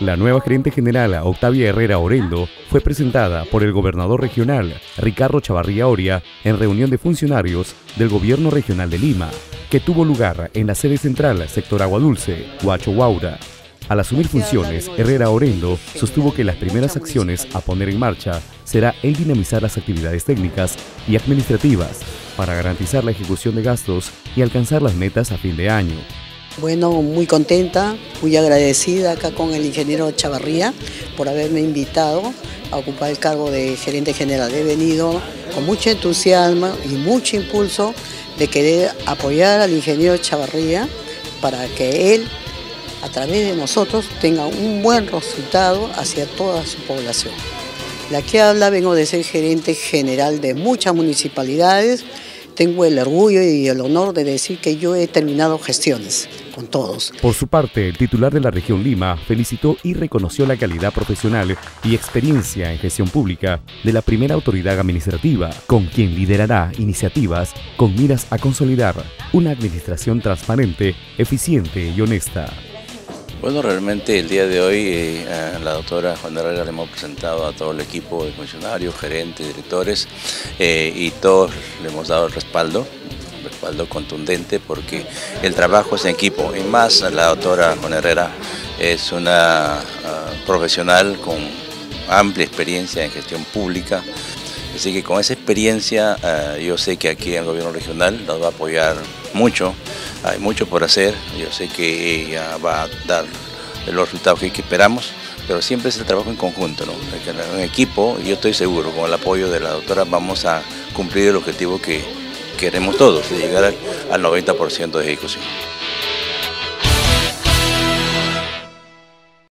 La nueva gerente general, Octavia Herrera Orendo, fue presentada por el gobernador regional, Ricardo Chavarría Oria, en reunión de funcionarios del Gobierno Regional de Lima, que tuvo lugar en la sede central, sector Agua Dulce, Huacho Huaura. Al asumir funciones, Herrera Orendo sostuvo que las primeras acciones a poner en marcha será el dinamizar las actividades técnicas y administrativas para garantizar la ejecución de gastos y alcanzar las metas a fin de año. Bueno, muy contenta, muy agradecida acá con el ingeniero Chavarría por haberme invitado a ocupar el cargo de gerente general. He venido con mucho entusiasmo y mucho impulso de querer apoyar al ingeniero Chavarría para que él, a través de nosotros, tenga un buen resultado hacia toda su población. La que habla, vengo de ser gerente general de muchas municipalidades, tengo el orgullo y el honor de decir que yo he terminado gestiones con todos. Por su parte, el titular de la región Lima felicitó y reconoció la calidad profesional y experiencia en gestión pública de la primera autoridad administrativa, con quien liderará iniciativas con miras a consolidar una administración transparente, eficiente y honesta. Bueno, realmente el día de hoy eh, la doctora Juan Herrera le hemos presentado a todo el equipo de funcionarios, gerentes, directores eh, y todos le hemos dado el respaldo, respaldo contundente porque el trabajo es en equipo y más la doctora Juan Herrera es una ah, profesional con amplia experiencia en gestión pública, así que con esa experiencia ah, yo sé que aquí en el gobierno regional nos va a apoyar mucho hay mucho por hacer, yo sé que ella va a dar los resultados que esperamos, pero siempre es el trabajo en conjunto, en equipo, y yo estoy seguro, con el apoyo de la doctora vamos a cumplir el objetivo que queremos todos, de llegar al 90% de ejecución.